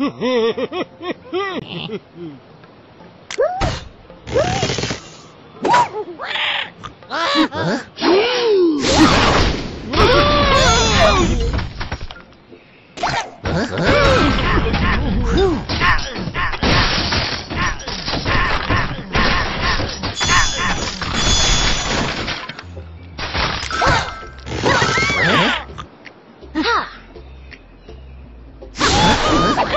huh?